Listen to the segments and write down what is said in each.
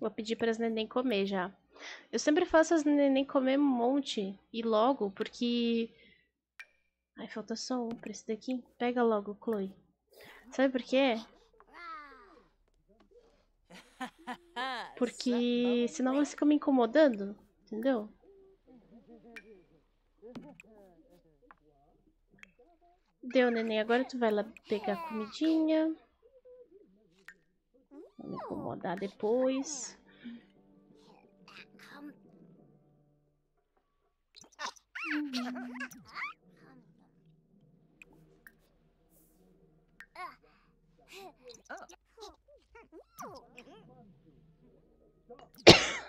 Vou pedir para as neném comer já. Eu sempre faço as neném comer um monte e logo, porque... Ai, falta só um pra esse daqui. Pega logo, Chloe. Sabe por quê? Porque senão elas ficam me incomodando, entendeu? Deu, neném. Agora tu vai lá pegar a comidinha. Me incomodar depois.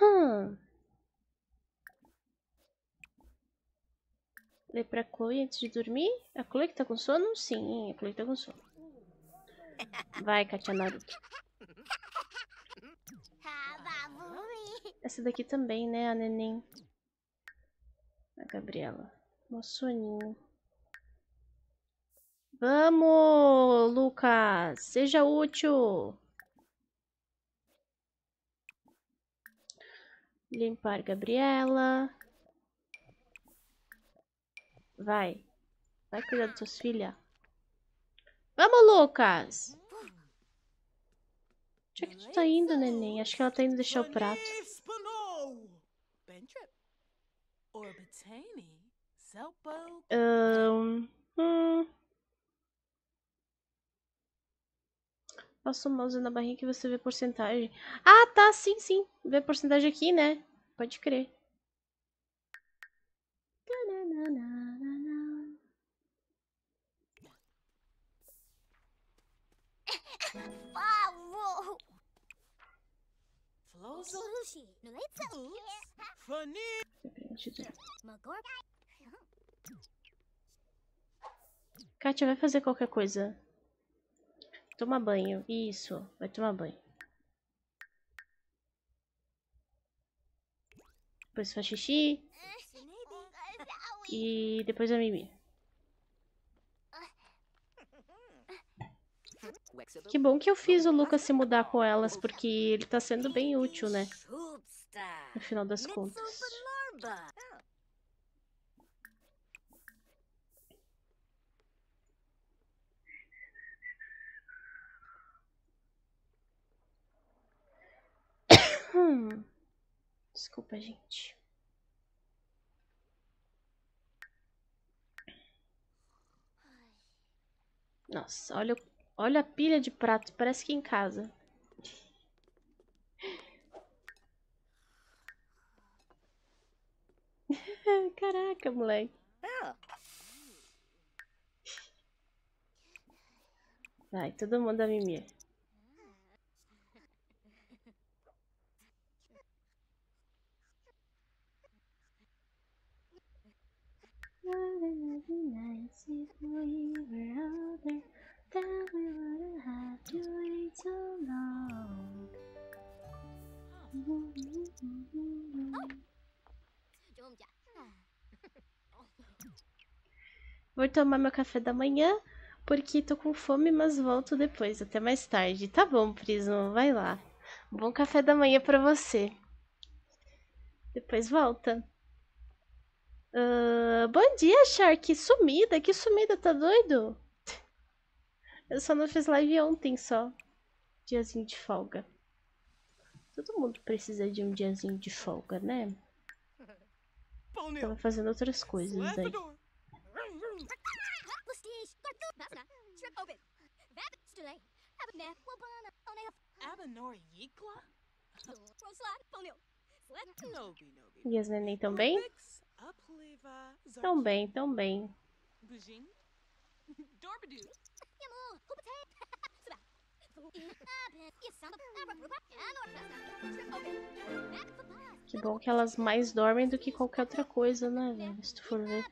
Hum. Lê pra Chloe antes de dormir? A Chloe que tá com sono? Sim, a Chloe tá com sono. Vai, Katia Naruto. Essa daqui também, né? A neném. A Gabriela. Um soninho. Vamos, Lucas! Seja útil! Limpar Gabriela. Vai. Vai cuidar das suas filhas. Vamos, Lucas! Onde é que tu tá indo, neném? Acho que ela tá indo deixar o prato. Um, hum. Passa o mouse na barrinha que você vê porcentagem. Ah, tá, sim, sim. Vê porcentagem aqui, né? Pode crer. Kátia, vai fazer qualquer coisa. Toma banho. Isso, vai tomar banho. Depois faz xixi. E depois a Mimi. Que bom que eu fiz o Lucas se mudar com elas, porque ele tá sendo bem útil, né? No final das contas. Hum. Desculpa, gente. Nossa, olha, olha a pilha de pratos. Parece que em casa. Caraca, moleque. Vai, todo mundo a mimir. Wouldn't Vou tomar meu café da manhã porque tô com fome, mas volto depois, até mais tarde. Tá bom, Prismo, vai lá. Bom café da manhã pra você. Depois volta. Uh, bom dia, Shark. Sumida? Que sumida, tá doido? Eu só não fiz live ontem só. Diazinho de folga. Todo mundo precisa de um diazinho de folga, né? Tava fazendo outras coisas aí. E as neném também? Tão bem, tão bem. Que bom que elas mais dormem do que qualquer outra coisa, né? Se tu for ver.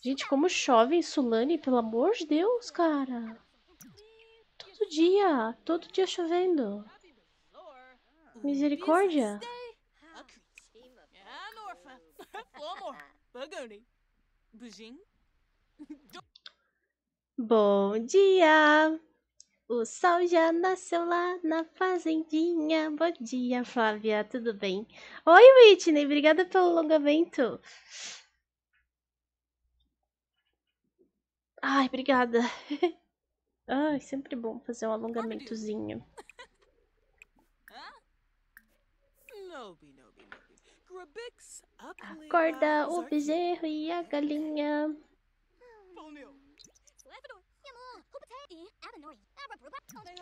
Gente, como chove em Sulane, pelo amor de Deus, cara. Todo dia, todo dia chovendo. Misericórdia. Bom dia! O sol já nasceu lá na fazendinha. Bom dia, Flávia. Tudo bem? Oi, Whitney. Obrigada pelo alongamento. Ai, obrigada. Ai, sempre bom fazer um alongamentozinho. Acorda o bezerro e a galinha.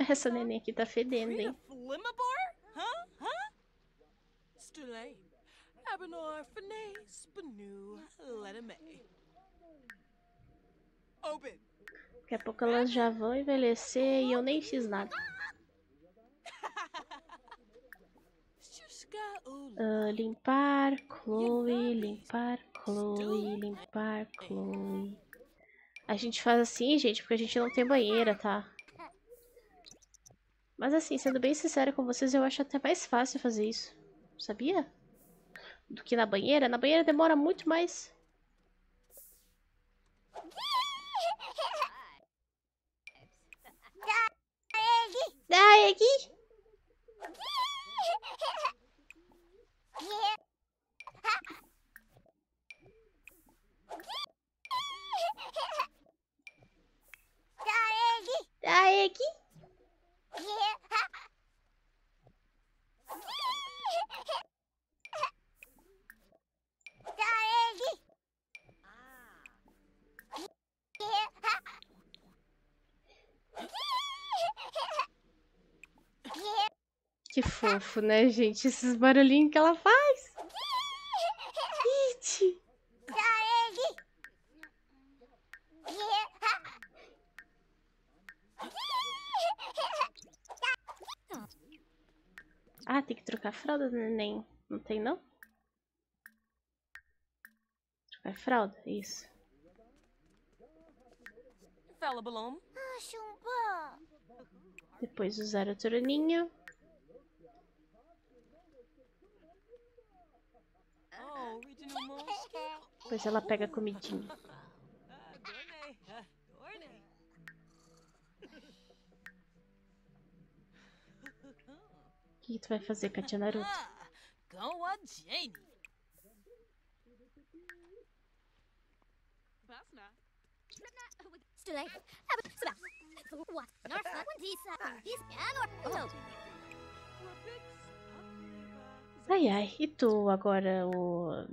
Essa neném aqui tá fedendo, hein? Daqui a pouco elas já vão envelhecer e eu nem fiz nada. Uh, limpar, Chloe, limpar, Chloe, limpar, Chloe. A gente faz assim, gente, porque a gente não tem banheira, tá? Mas assim, sendo bem sincera com vocês, eu acho até mais fácil fazer isso. Sabia? Do que na banheira. Na banheira demora muito mais. Dai aqui. Dai aqui. Que fofo, né, gente? Esses barulhinhos que ela faz. It. Ah, tem que trocar a fralda do neném. Não tem, não? Trocar a fralda, isso. Depois usar a turaninha. Depois ela pega a comidinha. Que, que tu vai fazer, Katia Naruto? Ai, ai. E tu agora, o...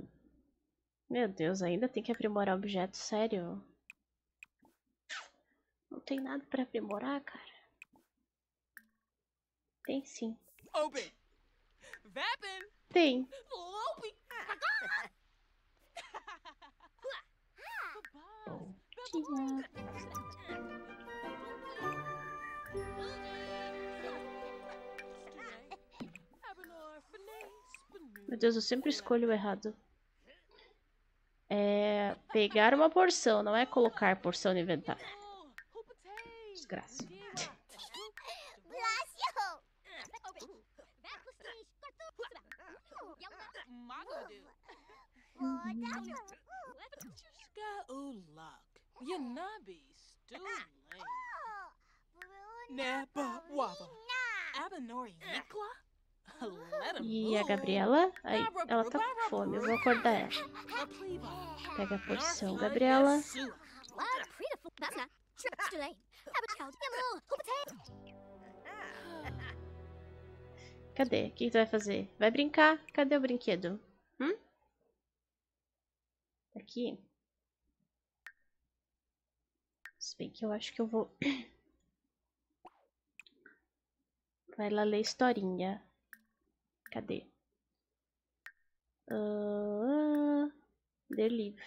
Meu Deus, ainda tem que aprimorar objeto, sério? Não tem nada pra aprimorar, cara. Tem sim. Tem. Tinha. Meu Deus, eu sempre escolho o errado. É pegar uma porção, não é colocar porção no inventário. Desgraça. E a Gabriela? Aí, ela tá com fome. Eu vou acordar ela. Pega a porção, Gabriela. Cadê? O que tu vai fazer? Vai brincar? Cadê o brinquedo? Hum? Aqui. Se bem que eu acho que eu vou... Vai lá ler historinha. Cadê? Uh, ler livro.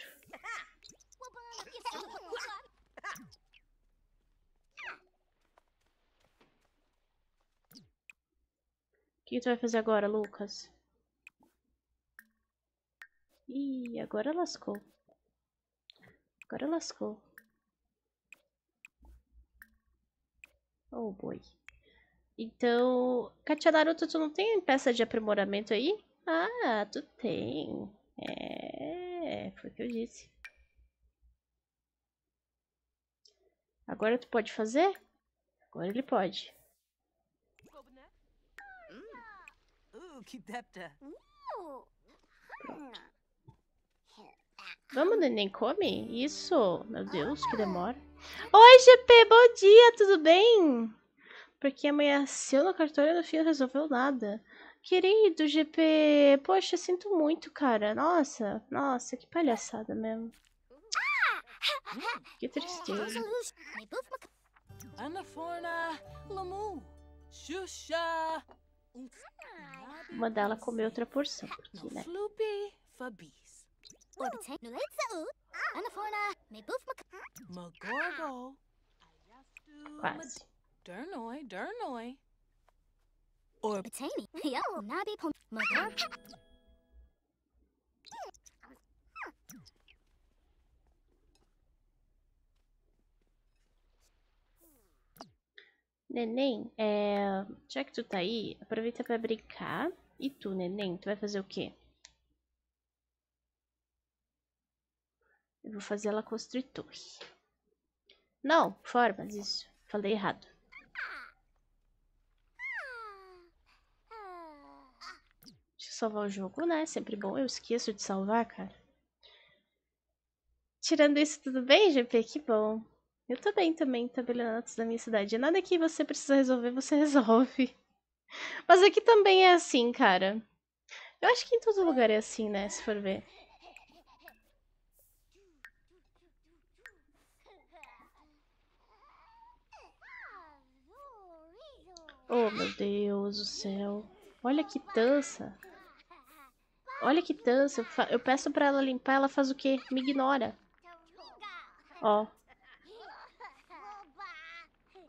O que tu vai fazer agora, Lucas? Ih, agora lascou. Agora lascou. Oh, boy. Então, Katia Naruto, tu não tem peça de aprimoramento aí? Ah, tu tem. É, foi o que eu disse. Agora tu pode fazer? Agora ele pode. Vamos, neném, come? Isso. Meu Deus, que demora. Oi, GP, bom dia, tudo bem? Porque amanheceu no cartório e no fim não resolveu nada. Querido GP, poxa, sinto muito, cara. Nossa, nossa, que palhaçada mesmo. Que tristeza. Anaforna, Lamu, Xuxa. Vou mandar ela comer outra porção, porque, né? Quase. Dernoi, Dernoi. Orbitani, Neném, é... já que tu tá aí, aproveita pra brincar. E tu, neném, tu vai fazer o quê? Eu vou fazer ela construir torre. Não, formas, isso. Falei errado. Deixa eu salvar o jogo, né? Sempre bom. Eu esqueço de salvar, cara. Tirando isso, tudo bem, GP? Que bom. Eu tô bem também, tabelionatos da minha cidade. Nada que você precisa resolver, você resolve. Mas aqui também é assim, cara. Eu acho que em todo lugar é assim, né? Se for ver. Oh, meu Deus do céu. Olha que tança. Olha que tança. Eu, peço pra ela limpar, ela faz o quê? Me ignora. Ó.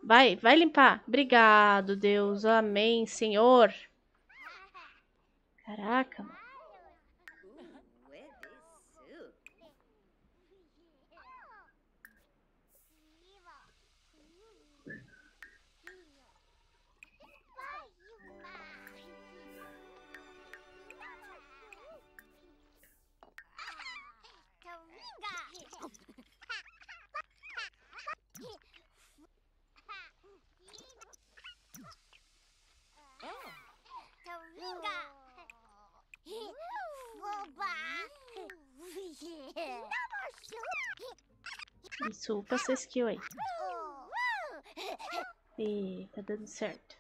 Vai, vai limpar. Obrigado, Deus. Amém, Senhor. Caraca, mano. Isso, upa essa skill aí. E tá dando certo.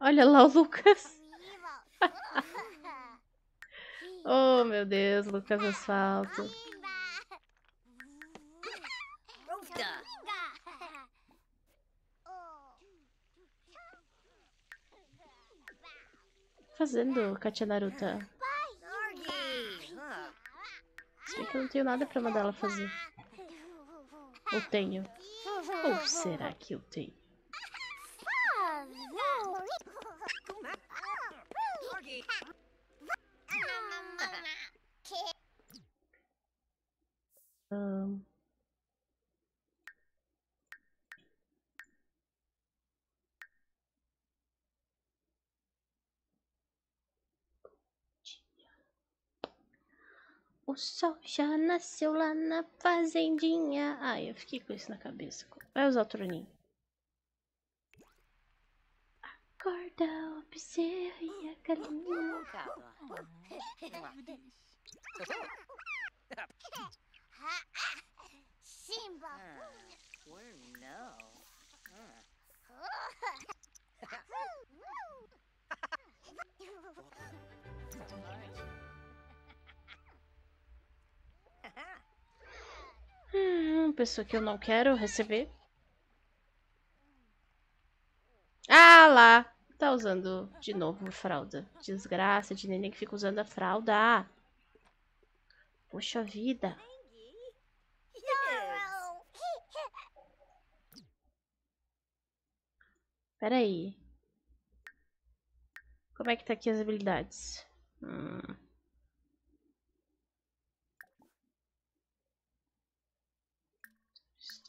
Olha lá o Lucas. oh, meu Deus, Lucas Asfalto. Fazendo, Katia Naruto. Se que eu não tenho nada pra mandar ela fazer. Ou tenho? Ou será que eu tenho? Um... O sol já nasceu lá na fazendinha. Ai, eu fiquei com isso na cabeça. Vai usar o troninho. Acorda, o bezerro e a galinha. Simba. Where no? Hum, pessoa que eu não quero receber. Ah lá! Tá usando de novo fralda. Desgraça de neném que fica usando a fralda. Poxa vida. Pera aí. Como é que tá aqui as habilidades? Hum.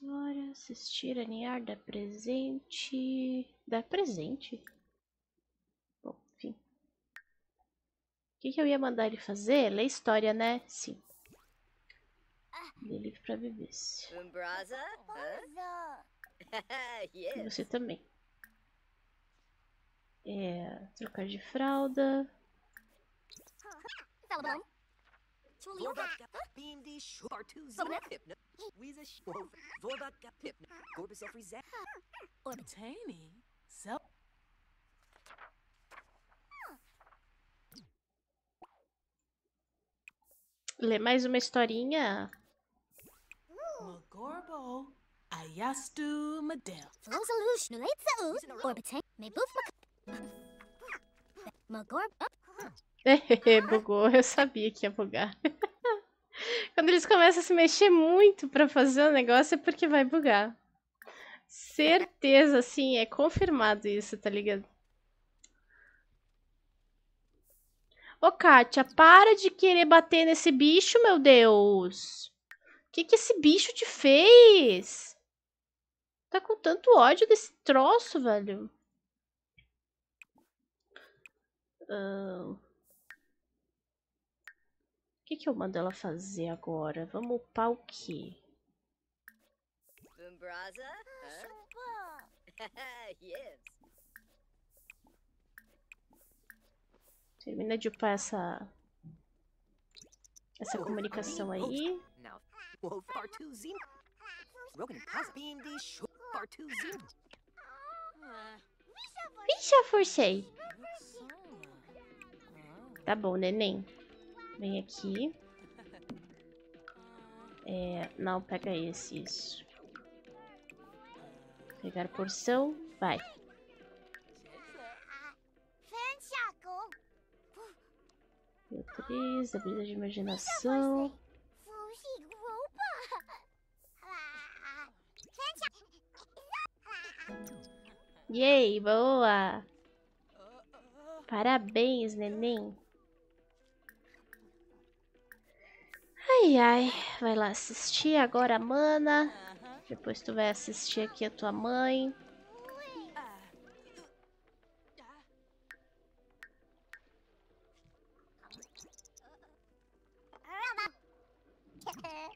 História, assistir, aninhar, dar presente. Dar presente? Bom, enfim. O que, que eu ia mandar ele fazer? Ler história, né? Sim. Ler livro pra bebês. E você também. É, trocar de fralda. Lê mais uma historinha. Magorbo, Ayastu Medel. Bugou, eu sabia que ia bugar. Quando eles começam a se mexer muito pra fazer o negócio é porque vai bugar. Certeza, sim, é confirmado isso, tá ligado? Ô, Kátia, para de querer bater nesse bicho, meu Deus. O que, que esse bicho te fez? Tá com tanto ódio desse troço, velho. Uh... O que, que eu mando ela fazer agora? Vamos upar o quê? Termina de upar essa, essa comunicação aí. Vixe, forcei. Tá bom, neném. Vem aqui. É, não, pega esse, isso. Pegar porção, vai. Beatriz, habilidade de imaginação. Yay, boa! Parabéns, neném. Ai, ai. Vai lá assistir agora Mana. Depois tu vai assistir aqui a tua mãe.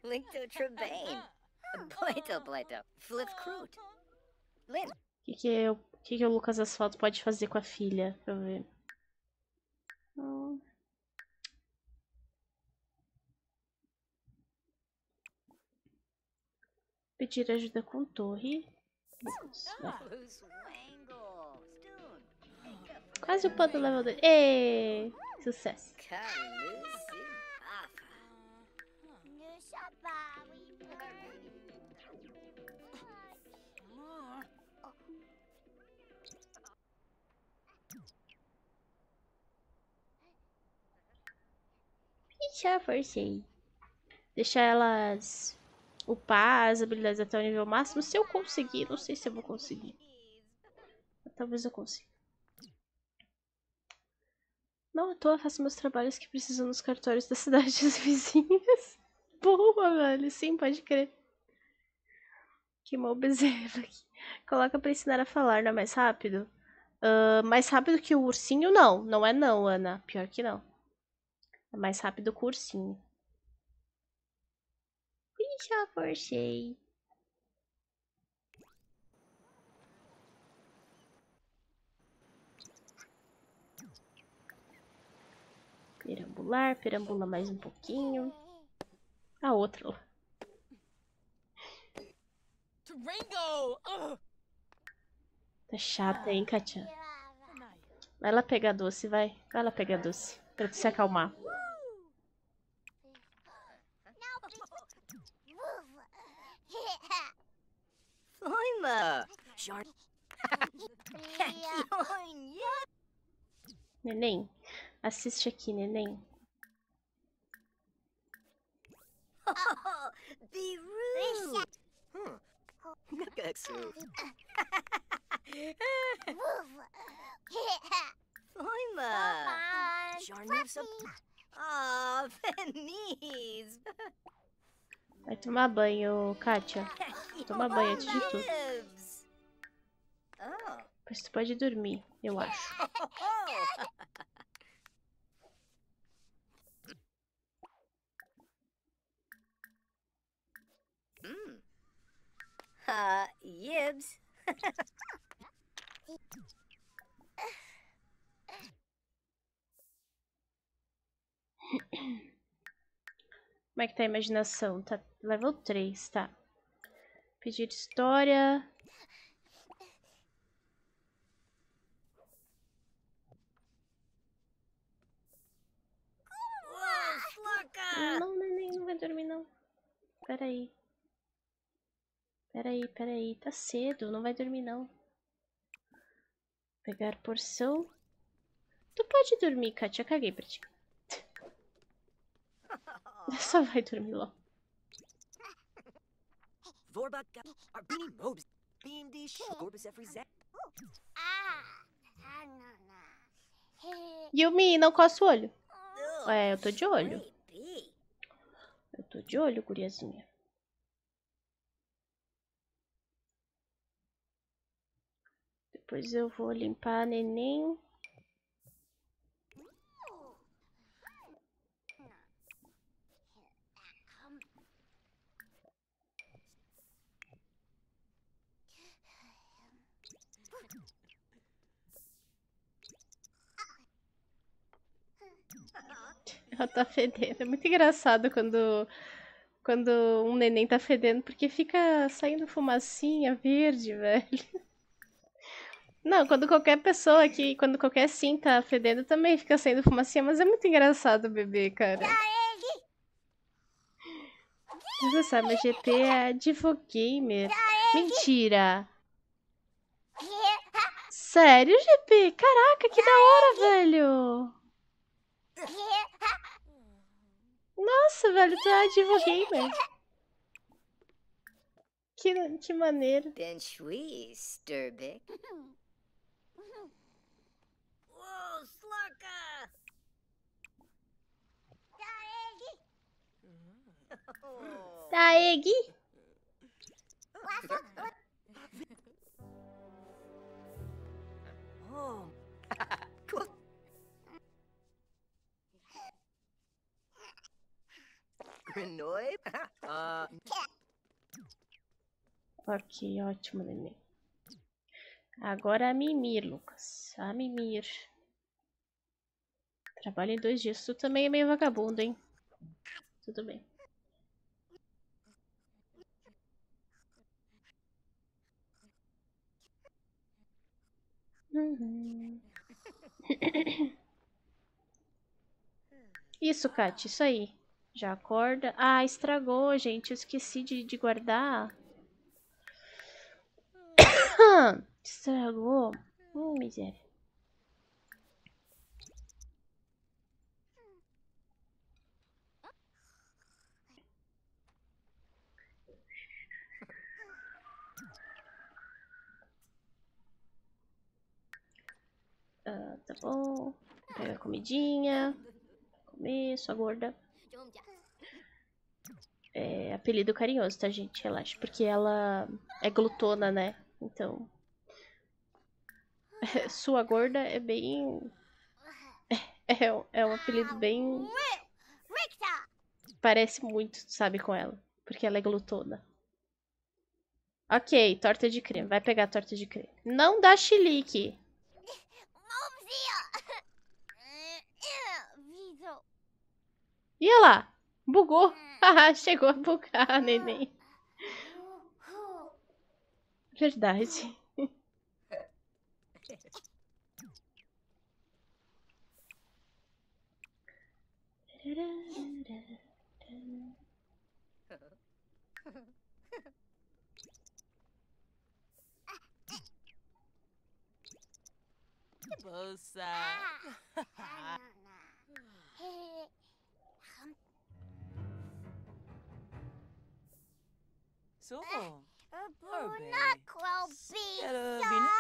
Linkto. Flip. Lin. O que, que, eu, que, que o Lucas Asfalto pode fazer com a filha? Deixa eu ver. Hum. Pedir ajuda com torre. Quase o do level 2. Êêê! Sucesso. Já forcei. Deixar elas upar as habilidades até o nível máximo. Se eu conseguir, não sei se eu vou conseguir. Talvez eu consiga. Não à toa faço meus trabalhos que precisam nos cartórios das cidades vizinhas. Boa, velho. Sim, pode crer. Que mal bezerro aqui. Coloca pra ensinar a falar, não é mais rápido? Uh, mais rápido que o ursinho, não. Não é não, Ana. Pior que não. É mais rápido que o ursinho. Já forcei. Perambular, perambula mais um pouquinho. A outra lá. Tá chata, hein, Katia? Vai lá pegar doce, vai. Vai lá pegar doce. Pra tu se acalmar. Neném, assiste aqui, neném. Be rude. Oima. Ah, Venice. Vai tomar banho, Kátia. Toma banho antes de tudo. Depois tu pode dormir, eu acho. Uh, Yibs. Como é que tá a imaginação? Tá level 3, tá. Pedir história. Não, neném, não vai dormir não. Peraí. Peraí, peraí. Tá cedo, não vai dormir não. Pegar porção. Tu pode dormir, Katia. Caguei pra ti. Só vai dormir logo. Yumi, não coça o olho. É, eu tô de olho. Eu tô de olho, guriazinha. Depois eu vou limpar neném. Ela tá fedendo. É muito engraçado quando, quando um neném tá fedendo, porque fica saindo fumacinha verde, velho. Não, quando qualquer pessoa aqui, quando qualquer sim tá fedendo, também fica saindo fumacinha, mas é muito engraçado o bebê, cara. Você sabe, a GP é advogamer. Mentira! Sério, GP? Caraca, que da hora, velho! Nossa, velho, tu é advogamer. Que, que maneiro. Ben Shui, Sturbik. Whoa, Slurka! Oh. Tá, Egg? Oh. Grinoib? Uh, Ok, ótimo, neném. Agora a Mimir, Lucas. A Mimir. Trabalha em dois dias. Tu também é meio vagabundo, hein? Tudo bem. Uhum. Isso, Kat, isso aí. Já acorda. Ah, estragou, gente. Eu esqueci de, de guardar. Estragou. Hum, miséria. Ah, tá bom. Pega a comidinha. Comer, sua gorda. É apelido carinhoso, tá, gente? Relaxa. Porque ela é glutona, né? Então. Sua gorda é bem. É, é um apelido bem. Parece muito, sabe, com ela. Porque ela é glutona. Ok, torta de creme. Vai pegar a torta de creme. Não dá chilique. E olha lá. Bugou. Haha, Chegou a bugar, neném. Verdade. Bosa. So, Carabina.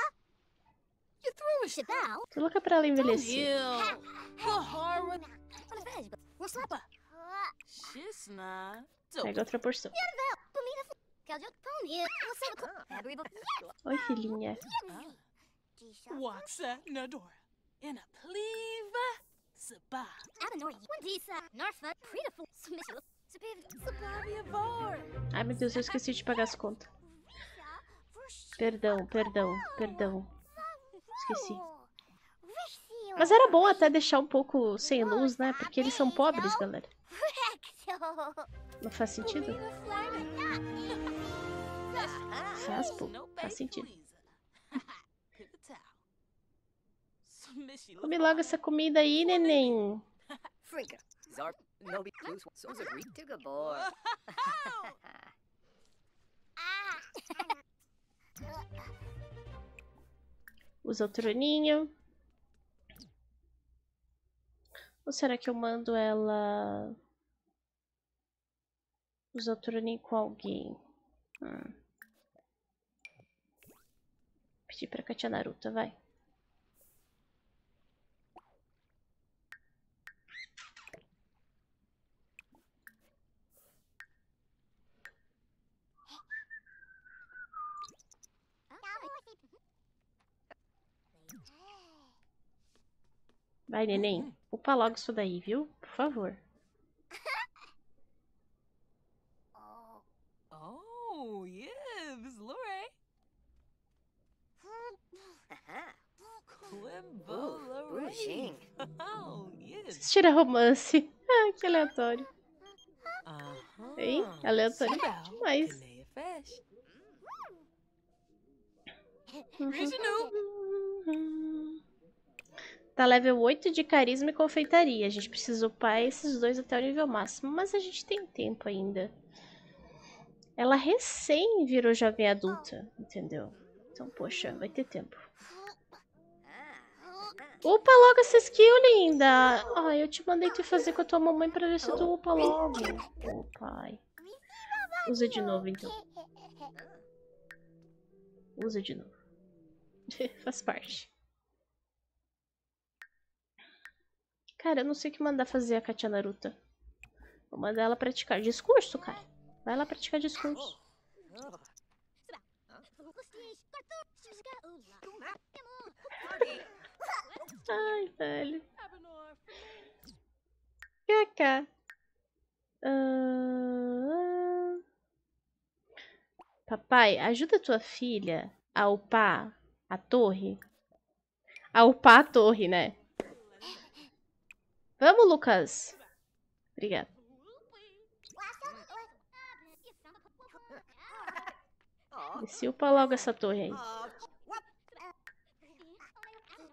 You threw a Tô louca pra ela envelhecer. Ew. Gahara. Shisna. Pega outra porção. Oi, filhinha. Waxa Nadora. In a pleva. Saba. Sabavia Vor. Ai, meu Deus, eu esqueci de pagar as contas. Perdão, perdão, perdão. Esqueci. Mas era bom até deixar um pouco sem luz, né? Porque eles são pobres, galera. Não faz sentido? Faz, pô. Faz sentido. Come logo essa comida aí, neném. Zarp, Nobi, Clues, So's agree. Tugabor. Usa o troninho. Ou será que eu mando ela usar o troninho com alguém? Hum. Pedir pra Katia Naruto, vai. Vai, neném. Upa logo isso daí, viu? Por favor. Oh, yes, Lore. Climbo Ooh, Lore. Oh, yes. Assistir a romance. Ah, que aleatório. Hein? Aleatório demais. Fesh. Tá level 8 de carisma e confeitaria. A gente precisa upar esses dois até o nível máximo. Mas a gente tem tempo ainda. Ela recém virou jovem adulta, entendeu? Então, poxa, vai ter tempo. Upa logo essa skill, linda! Ai, eu te mandei tu fazer com a tua mamãe pra ver se tu upa logo. Ô, pai. Usa de novo, então. Usa de novo. Faz parte. Cara, eu não sei o que mandar fazer a Katia Naruta. Vou mandar ela praticar discurso, cara. Vai lá praticar discurso. Ai, velho. Kaká. Ah... Papai, ajuda tua filha a upar a torre. A upar a torre, né? Vamos, Lucas. Obrigada. Desce upa logo essa torre aí.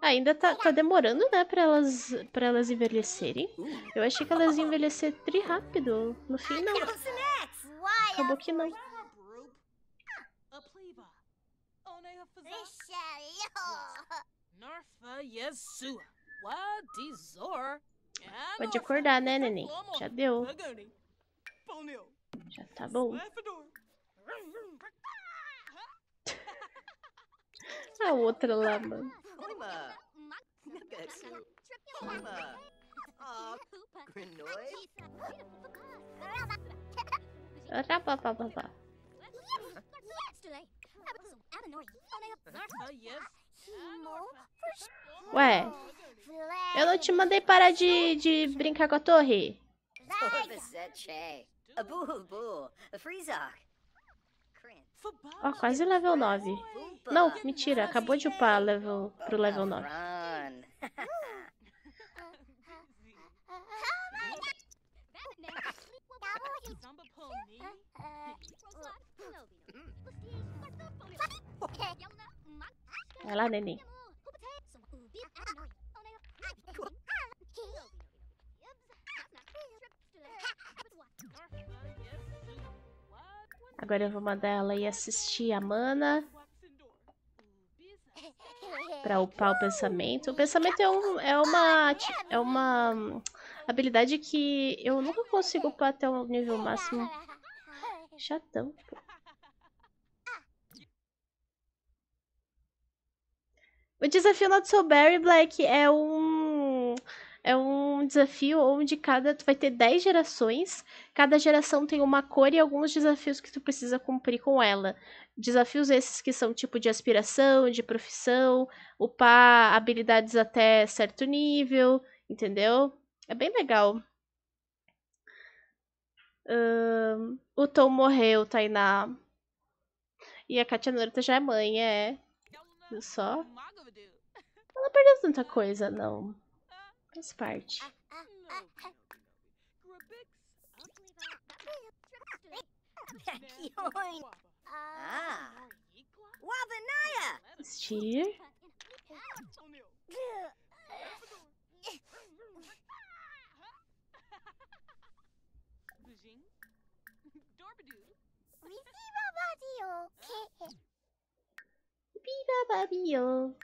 Ainda tá, tá demorando, né, pra elas, pra elas envelhecerem. Eu achei que elas iam envelhecer tri rápido. No fim, não. Acabou que não. Narfa Yesua. Wadi Zor. Pode acordar, né, neném? Já deu. Ponyo. Já tá bom. A outra lá, mano. Ah. Rapapapapá. Ué, eu não te mandei parar de, de brincar com a torre? Crin. Ó, quase level 9. Não, mentira, acabou de upar level, pro level 9. Neném. Narfa Yesu. What? Agora eu vou mandar ela ir assistir a Mana pra upar o pensamento. O pensamento é, um, é uma é uma hum, habilidade que eu nunca consigo upar até o nível máximo. Chatão, pô. O desafio Not So Berry Black é um é um desafio onde cada tu vai ter 10 gerações, cada geração tem uma cor e alguns desafios que tu precisa cumprir com ela. Desafios esses que são tipo de aspiração, de profissão, upar habilidades até certo nível, entendeu? É bem legal. Ahn, o Tom morreu, Tainá. E a Katia Naruto já é mãe, é. Viu só? Não perdeu tanta coisa, não. Faz parte. Ah. Assistir. Biba babio.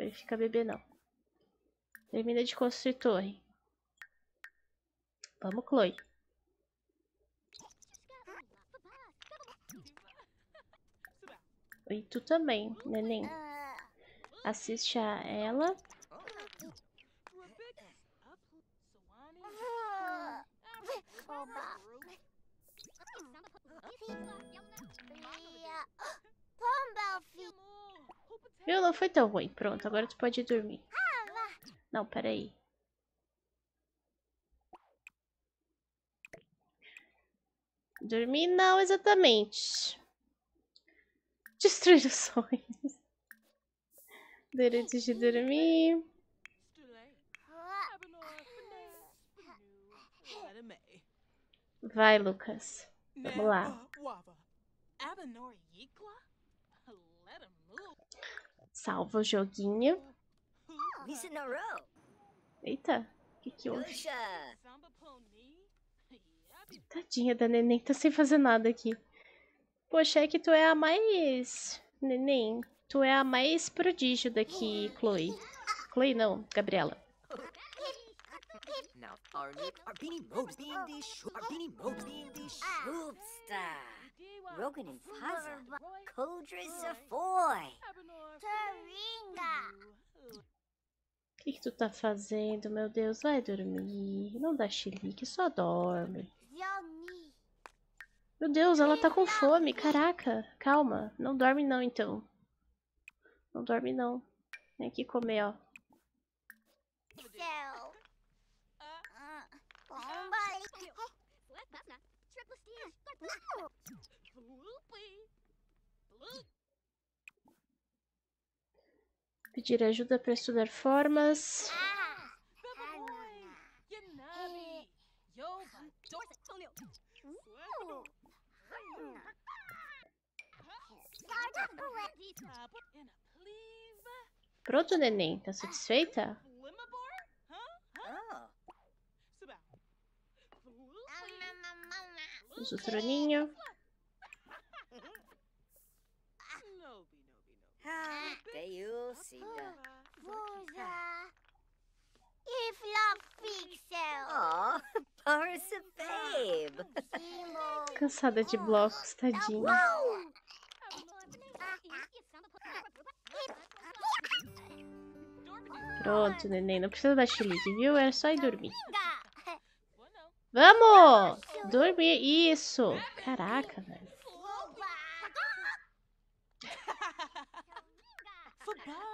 Verifica bebê não. Termina de construir torre. Vamos, Chloe. E tu também, neném. Assiste a ela. Viu? Não foi tão ruim. Pronto, agora tu pode ir dormir. Não, peraí. Dormir não exatamente. Destruir os sonhos. Direito de dormir. Vai, Lucas. Vamos lá. Salva o joguinho. Eita, o que que houve? Tadinha da neném, tá sem fazer nada aqui. Poxa, é que tu é a mais... Neném, tu é a mais prodígio daqui, Chloe. Chloe não, Gabriela. Now, our our beanie mobs being these, our beanie mobs being these. Rogan and Paza. Kodra Safoy. O que que tu tá fazendo, meu Deus? Vai dormir. Não dá chilique, só dorme. Meu Deus, ela tá com fome. Caraca, calma. Não dorme não, então. Não dorme não. Vem aqui comer, ó. Pedir ajuda para estudar formas. Pronto, neném. Tá satisfeita? Oh. Usa o troninho. Ah, Kayu Sita. Aw, Parsa Babe. Cansada de blocos, tadinha. Pronto, neném. Não precisa dar chilique, viu? É só ir dormir. Vamos! Dormir. Isso! Caraca, velho.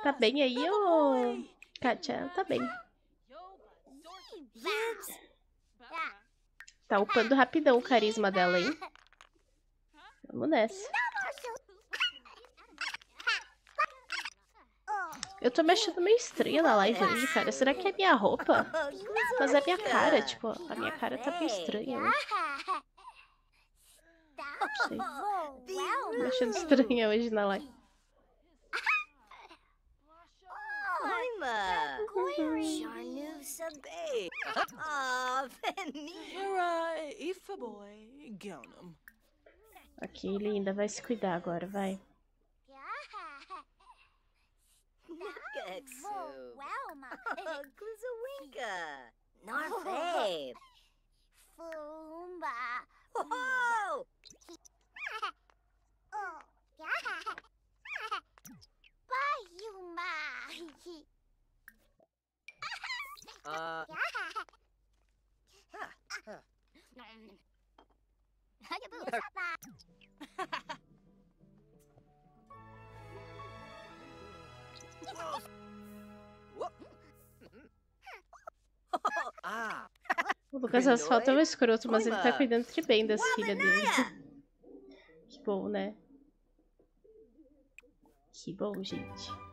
Tá bem aí, ô... Katia? Tá bem. Tá upando rapidão o carisma dela, hein? Vamos nessa. Eu tô me achando meio estranha na live hoje, cara. Será que é minha roupa? Mas é minha cara, tipo, a minha cara tá meio estranha hoje. Não sei. Tô me achando estranha hoje na live. Lima. Sharnu Sabe. Aw, Penny. Hera, Ifa boy, Gonum. Ok, linda. Vai se cuidar agora, vai. Geksu. Glizawinka. Nar Babe. Whoa! Uh, ah, O Lucas Asfalto é um escroto, mas ele tá cuidando tri bem das filhas dele. Que bom, né? Que bom, gente.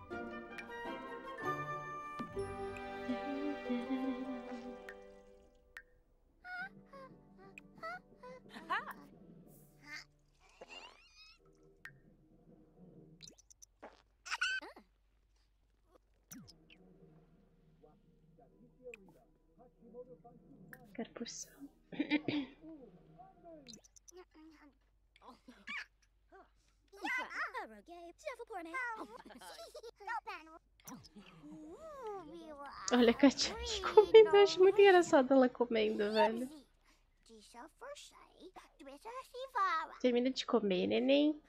Quero porção. Olha a Katia comendo. Acho muito engraçado ela comendo, velho. Termina de comer, neném.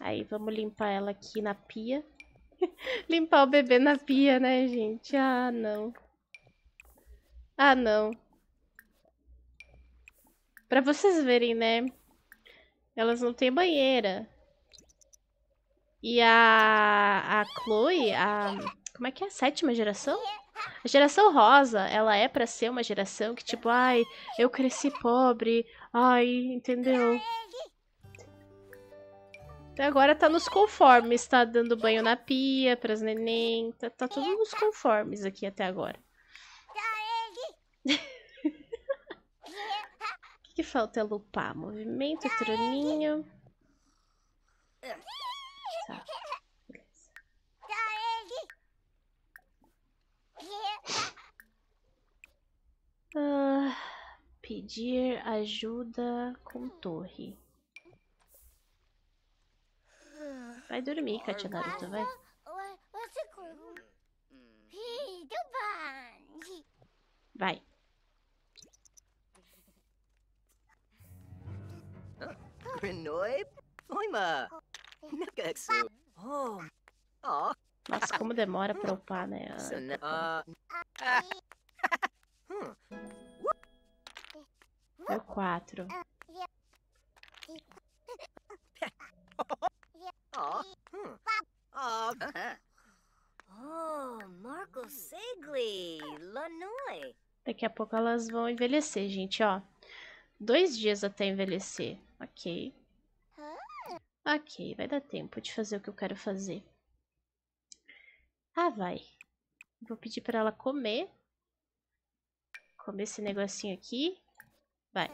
Aí, vamos limpar ela aqui na pia. limpar o bebê na pia, né, gente? Ah, não. Ah, não. Pra vocês verem, né? Elas não têm banheira. E a, a Chloe, a... Como é que é? Sétima geração? A geração rosa, ela é pra ser uma geração que, tipo, ai, eu cresci pobre, ai, entendeu? Até agora tá nos conformes, tá dando banho na pia pras neném, tá, tá tudo nos conformes aqui até agora. O que, que falta é lupar? Movimento, troninho. Tá. Ah, pedir ajuda com torre. Vai dormir, Katia Naruto, vai. Vai. Oh. Oh. Nossa, como demora pra upar, né? Deu quatro. Oh. Hmm. Oh. Oh, Marco Segli, Lanoi. Daqui a pouco elas vão envelhecer, gente, ó. Dois dias até envelhecer. Ok. Ok, vai dar tempo de fazer o que eu quero fazer. Ah, vai. Vou pedir pra ela comer. Comer esse negocinho aqui. Vai.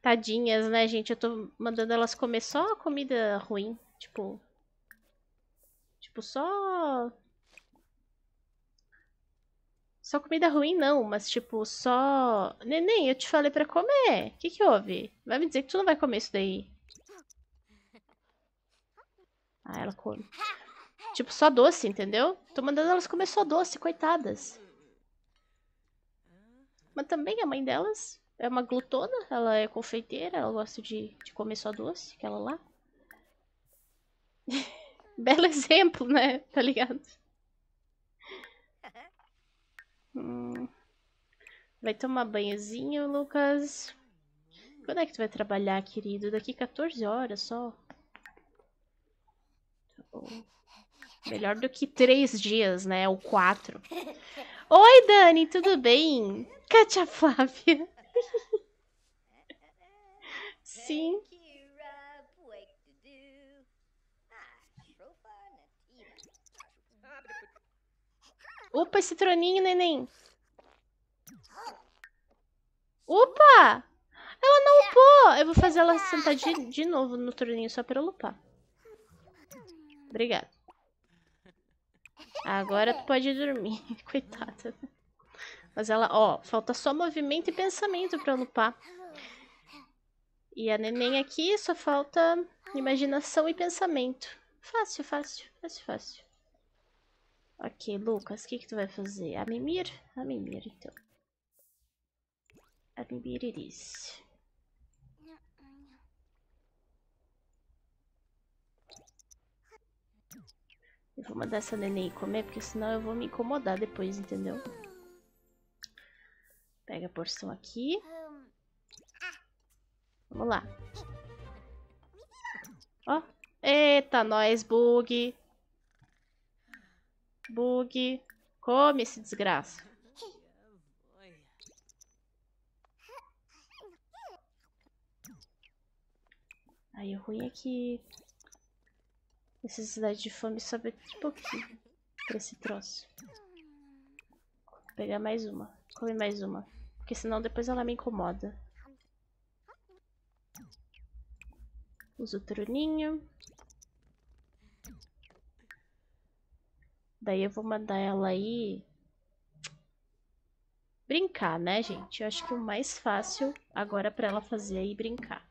Tadinhas, né, gente? Eu tô mandando elas comer só comida ruim. Tipo. Tipo, só. Só comida ruim não, mas tipo, só. Neném, eu te falei pra comer. O que que houve? Vai me dizer que tu não vai comer isso daí. Ah, ela come. Tipo, só doce, entendeu? Tô mandando elas comer só doce, coitadas. Mas também a mãe delas é uma glutona, ela é confeiteira, ela gosta de, de comer só doce, aquela lá. Belo exemplo, né? Tá ligado? Hum. Vai tomar banhozinho, Lucas? Quando é que tu vai trabalhar, querido? Daqui 14 horas só. Tá bom. Melhor do que três dias, né? Ou quatro. Oi, Dani, tudo bem? Katia Flávia. Sim. Upa esse troninho, neném. Upa! Ela não upou! Eu vou fazer ela sentar de, de novo no troninho só pra ela upar. Obrigada. Agora tu pode dormir. Coitada. Mas ela, ó, falta só movimento e pensamento pra lupar. E a neném aqui só falta imaginação e pensamento. Fácil, fácil, fácil, fácil. Ok, Lucas, o que, que tu vai fazer? A mimir? A mimir, então. A mimir iris. Eu vou mandar essa neném comer, porque senão eu vou me incomodar depois, entendeu? Pega a porção aqui. Vamos lá. Ó. Eita, nós, bug. Bug. Come esse desgraça. Aí o ruim é que necessidade de fome sobe um pouquinho pra esse troço. Vou pegar mais uma. Come mais uma. Porque senão depois ela me incomoda. Usa o troninho. Daí eu vou mandar ela aí brincar, né, gente? Eu acho que o mais fácil agora pra ela fazer é ir brincar.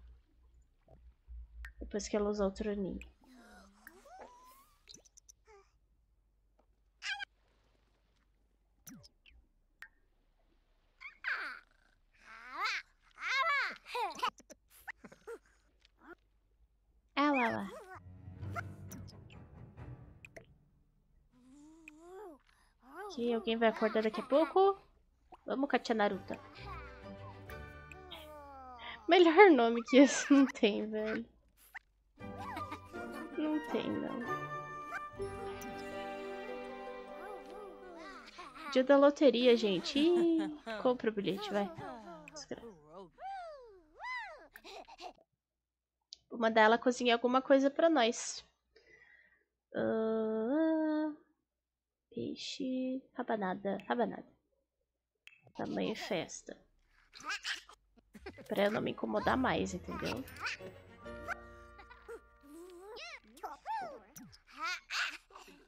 Depois que ela usar o troninho. Ah lá lá. Ok, alguém vai acordar daqui a pouco? Vamos, Katia Naruto. Melhor nome que esse não tem, velho. Não tem, não. Dia da loteria, gente. Ih, compra o bilhete, vai. Vou mandar ela cozinhar alguma coisa pra nós. Ah, peixe. Rabanada. Rabanada. Tamanho festa. Pra eu não me incomodar mais, entendeu?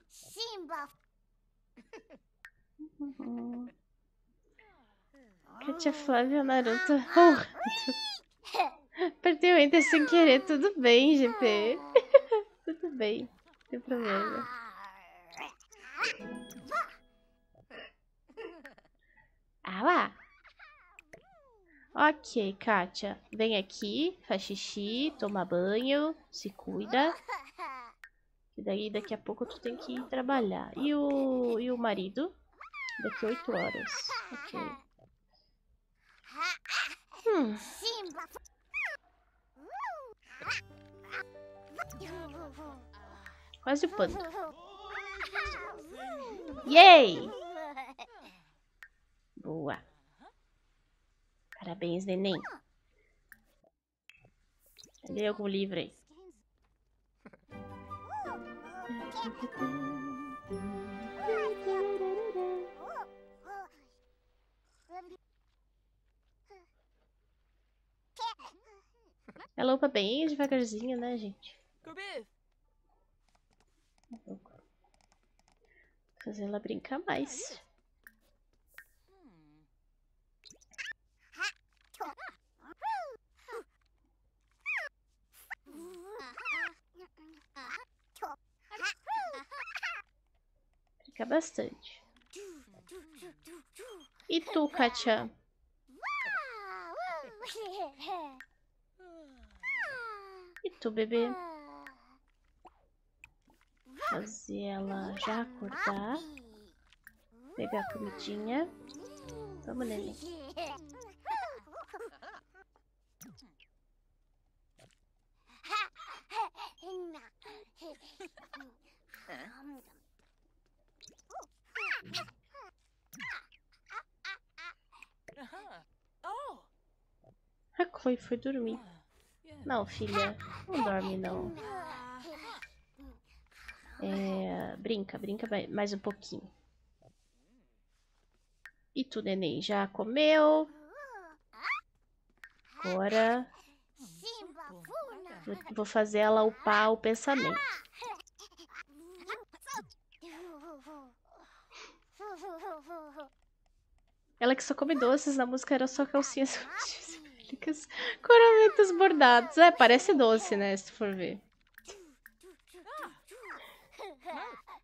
Simba. Uhum. Katia Flávia Naruto. Apertei o enter sem querer. Tudo bem, GP. Tudo bem. Não tem problema. Lá. Ok, Kátia. Vem aqui, faz xixi, toma banho, se cuida. E daí daqui a pouco tu tem que ir trabalhar. E o, e o marido? Daqui a 8 horas. Ok. Hum, quase o pano. Yay! Boa. Parabéns, neném. Cadê algum livro aí? Ela upa bem devagarzinho, né, gente? Vou Fazer ela brincar mais. Brincar bastante. E tu, Katia? E tu, bebê? Fazer ela já acordar. Pegar a comidinha. Vamos, neném. Uh-huh. Oh. Chloe foi dormir. Não, filha. Não dorme, não. É, brinca, brinca mai- mais um pouquinho. E tu, neném, já comeu? Agora vou- fazer ela upar o pensamento. Ela que só come doces, na música era só calcinhas evangélicas com ornamentos bordados. É, parece doce, né, se tu for ver.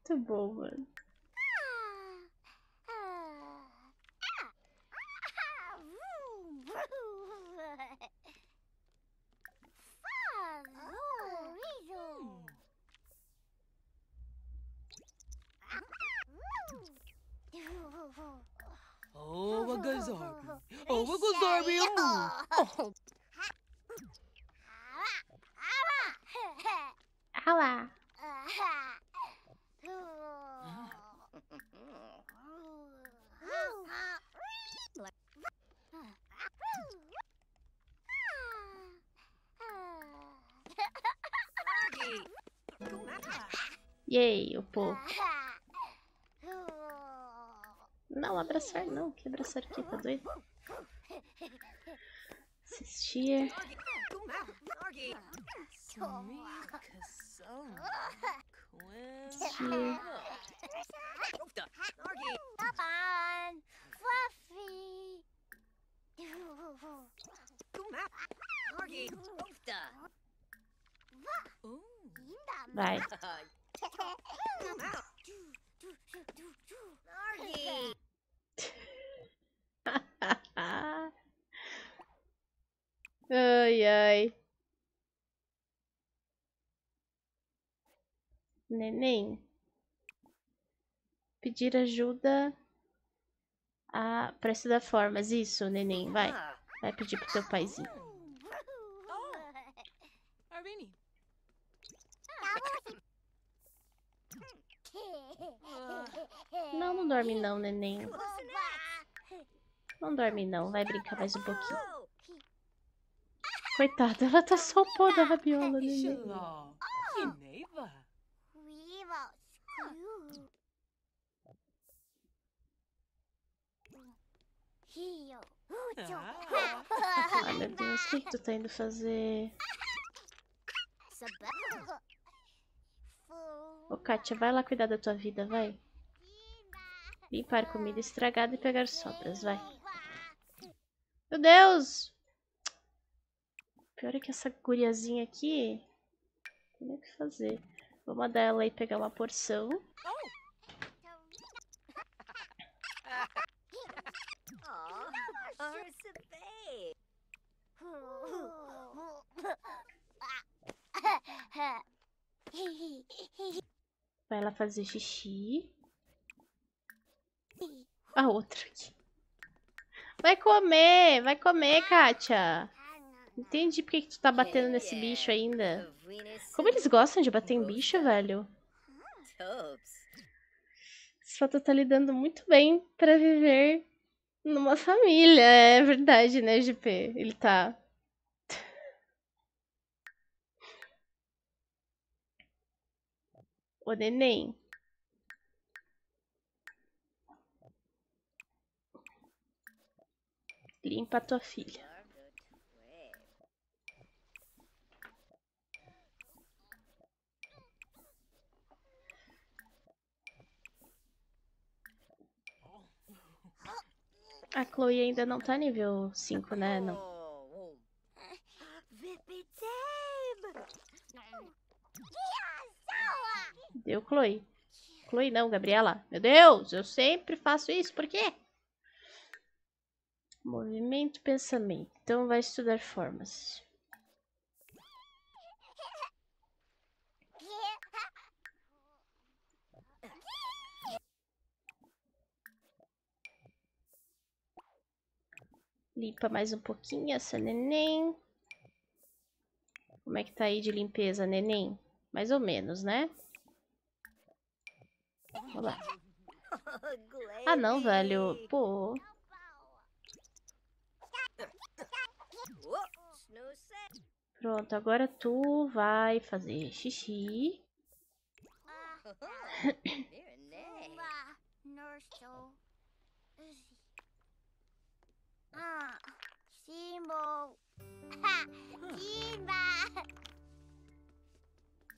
Muito bom, mano. Oh, a gazarbi. Oh, a gazarbi. Oh. Ah lá. Yay, upou. Não, abraçar não. Que abraçar aqui, tá doido? Assistir. Assistir. Vai. Ai, ai. Neném. Pedir ajuda a... pra estudar formas. Isso, neném. Vai. Vai pedir pro teu paizinho. Não, não dorme não, neném. Não dorme não. Vai brincar mais um pouquinho. Coitada, ela tá só o pó da rabiola, neném. Here. Ah. Ai, meu Deus, o que, que tu tá indo fazer? Ô, Kátia, vai lá cuidar da tua vida, vai. Limpar comida estragada e pegar sobras, vai. Meu Deus! Pior é que essa guriazinha aqui... Não tem o que fazer. Vou mandar ela aí pegar uma porção. Vai lá fazer xixi. A outra aqui. Vai comer, vai comer, Kátia. Entendi por que, que tu tá batendo nesse bicho ainda. Como eles gostam de bater em bicho, velho. Fato tá lidando muito bem pra viver numa família. É verdade, né, GP? Ele tá. Ô, neném. Limpa tua filha. A Chloe ainda não tá nível 5, né? Não. Oh. Deu Chloe. Chloe não, Gabriela. Meu Deus, eu sempre faço isso, por quê? Movimento, pensamento. Então vai estudar formas. Limpa mais um pouquinho essa neném. Como é que tá aí de limpeza, neném? Mais ou menos, né? Vamos lá. Ah, não, velho. Pô. Pronto, agora tu vai fazer xixi.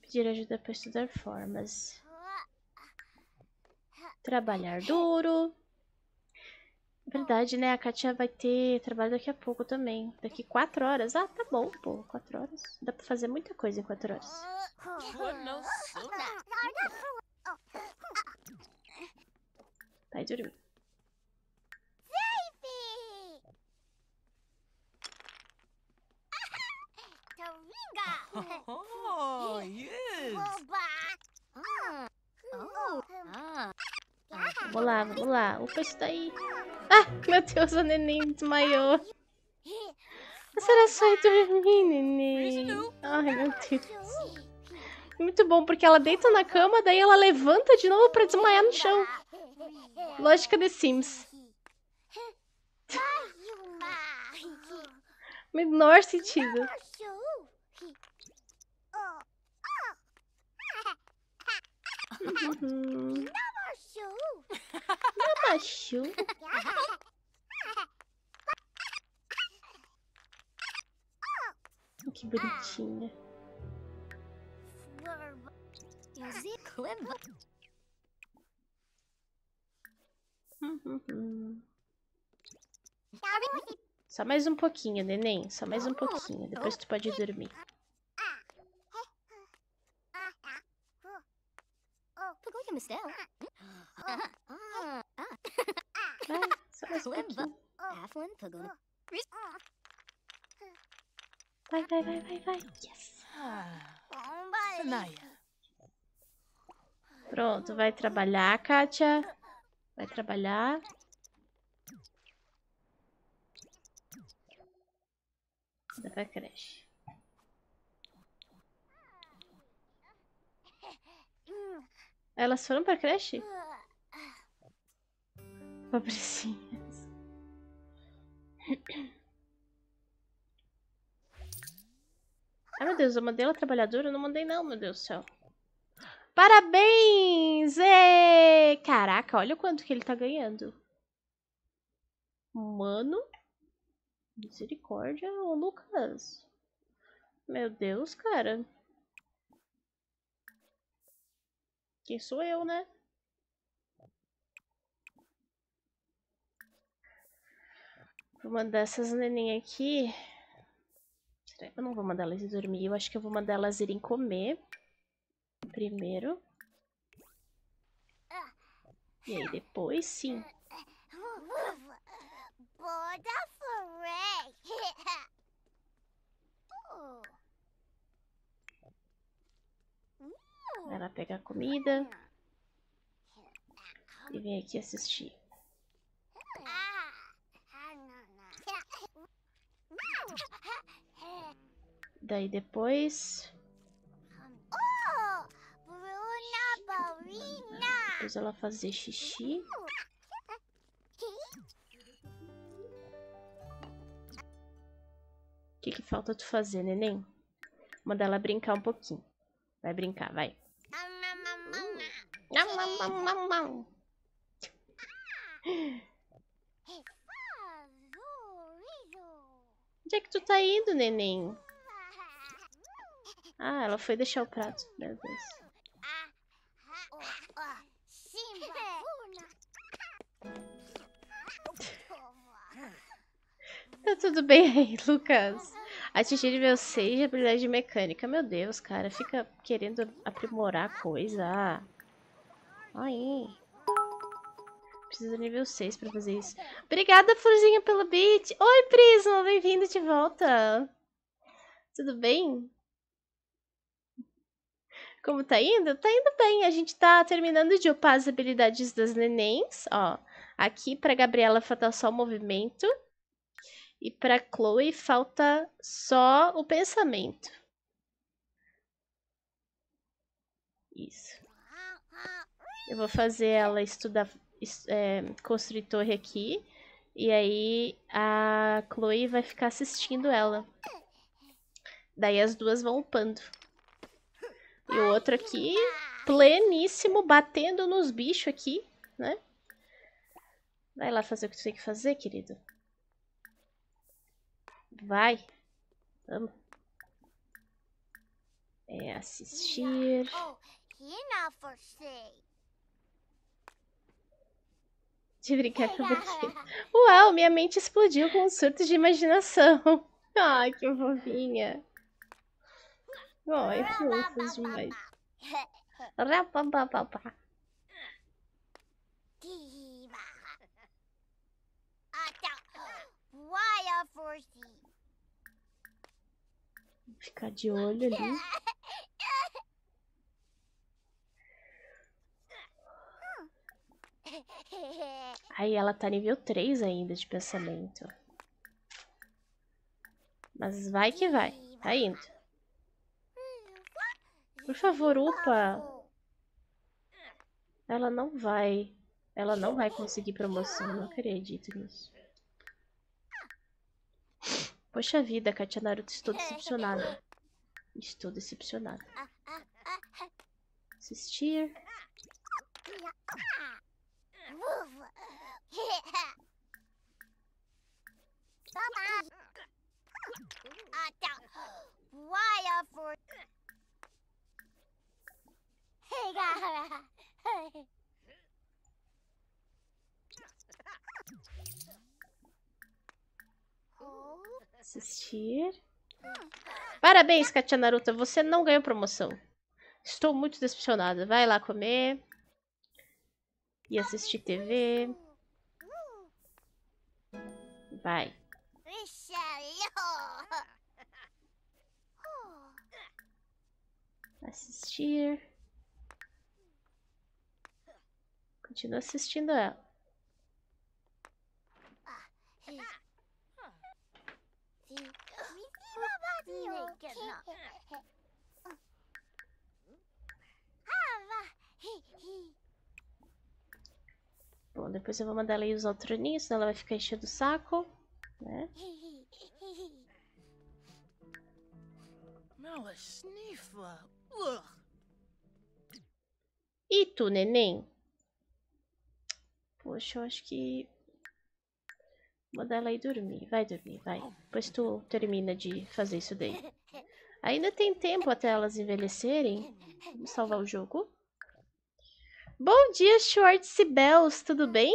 Pedir ajuda para estudar formas. Trabalhar duro. Verdade, né? A Katia vai ter trabalho daqui a pouco também. Daqui quatro horas. Ah, tá bom, pô. Quatro horas. Dá pra fazer muita coisa em quatro horas. Vai dormir. Oh, yes. Oh. Vamos lá, vamos lá. Opa, isso daí. Ah, meu Deus, a neném desmaiou. Mas era só ir dormir, neném. Ai, meu Deus. Muito bom, porque ela deita na cama, daí ela levanta de novo pra desmaiar no chão. Lógica de Sims. Menor sentido. Uhum. Machu. Que bonitinha. Só mais um pouquinho, neném. Só mais um pouquinho. Depois tu pode dormir. Pagoda Mistel. Vai, só mais um pouquinho. Halflin Pagoda. Vai, vai, vai, vai, vai. Yes. Ah, Sanaya. Pronto, vai trabalhar, Kátia. Vai trabalhar. Vai pra creche. Elas foram pra creche? Pobrecinhas. Ai meu Deus, eu mandei ela trabalhadora? Eu não mandei não, meu Deus do céu. Parabéns! Caraca, olha quanto que ele tá ganhando. Mano. Misericórdia, ô Lucas. Meu Deus, cara. Quem sou eu, né? Vou mandar essas neném aqui. Será que eu não vou mandar elas ir dormir? Eu acho que eu vou mandar elas irem comer. Primeiro. E aí depois, sim. Boda Ela pega a comida e vem aqui assistir. Daí depois, depois ela fazer xixi. O que, que falta tu fazer, neném? Manda ela brincar um pouquinho. Vai brincar, vai. Onde é que tu tá indo, neném? Ah, ela foi deixar o prato. Meu Deus. Tá tudo bem aí, Lucas? Atingir nível 6 de habilidade mecânica. Meu Deus, cara. Fica querendo aprimorar a coisa. Aí. Precisa nível 6 pra fazer isso. Obrigada, Florzinha, pelo beat. Oi, Prisma. Bem-vindo de volta. Tudo bem? Como tá indo? Tá indo bem. A gente tá terminando de upar as habilidades das nenéns. Ó, aqui pra Gabriela falta só o movimento. E pra Chloe falta só o pensamento. Isso. Eu vou fazer ela estudar, es- é, construir torre aqui. E aí a Chloe vai ficar assistindo ela. Daí as duas vão upando. E o outro aqui, pleníssimo, batendo nos bichos aqui, né? Vai lá fazer o que tu tem que fazer, querido. Vai. Vamos. É assistir. Oh, De brincar com você. Uau, minha mente explodiu com um surto de imaginação. Ai, que fofinha. Ai, fofas demais. Rapapapapá. Forcey? Ficar de olho ali. Aí ela tá nível 3 ainda de pensamento. Mas vai que vai. Tá indo. Por favor, upa. Ela não vai. Ela não vai conseguir promoção. Não acredito nisso. Poxa vida, Katia Naruto, estou decepcionada. Estou decepcionada. Assistir. Ata. Why a for? Hey. Oh. Assistir. Parabéns, Katia Naruto. Você não ganhou promoção. Estou muito decepcionada. Vai lá comer. E assistir TV. Vai. Assistir. Continua assistindo ela. Depois eu vou mandar ela ir usar o troninho, senão ela vai ficar enchendo o saco. Né? E tu, neném? Poxa, eu acho que. Vou mandar ela ir dormir. Vai dormir, vai. Depois tu termina de fazer isso daí. Ainda tem tempo até elas envelhecerem. Vamos salvar o jogo. Bom dia, Schwartz e Bells, tudo bem?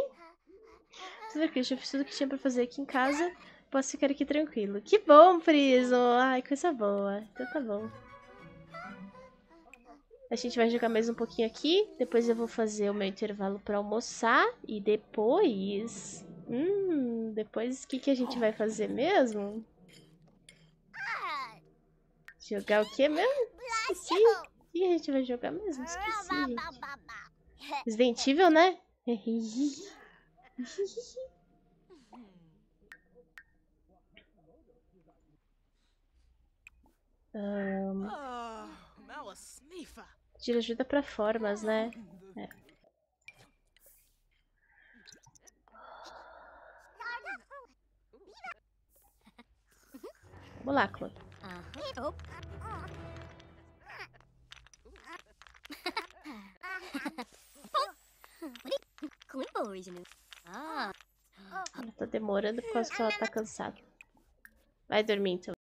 Tudo aqui, já fiz tudo que tinha pra fazer aqui em casa. Posso ficar aqui tranquilo. Que bom, Prismo! Ai, coisa boa. Então tá bom. A gente vai jogar mais um pouquinho aqui. Depois eu vou fazer o meu intervalo pra almoçar. E depois... Hum, depois o que, que a gente vai fazer mesmo? Jogar o que mesmo? Esqueci. O que a gente vai jogar mesmo? Esqueci, gente. Resident Evil, né? Sniffer. Tira ajuda pra formas, né? É. Vamos lá, Chloe. Oh. Klimbo original. Ah. Ela tá demorando por causa que ela tá cansada. Vai dormir então.